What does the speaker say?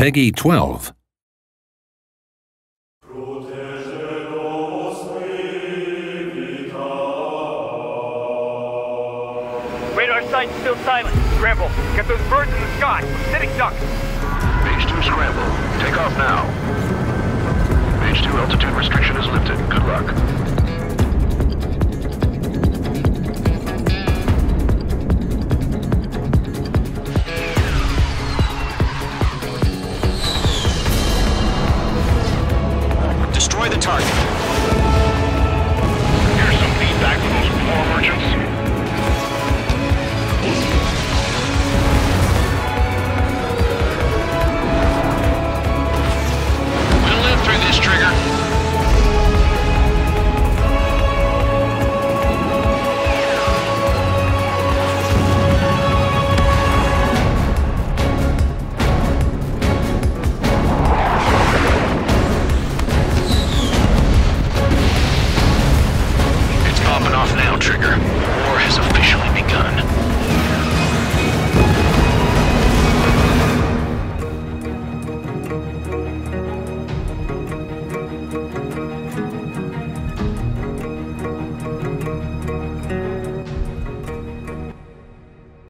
Peggy 12. Radar sign's still silent. Scramble. Get those birds in the sky. Sitting ducks. Mage 2 scramble. Take off now. Mage 2 altitude restriction is lifted. Good luck. Destroy the target. trigger. War has officially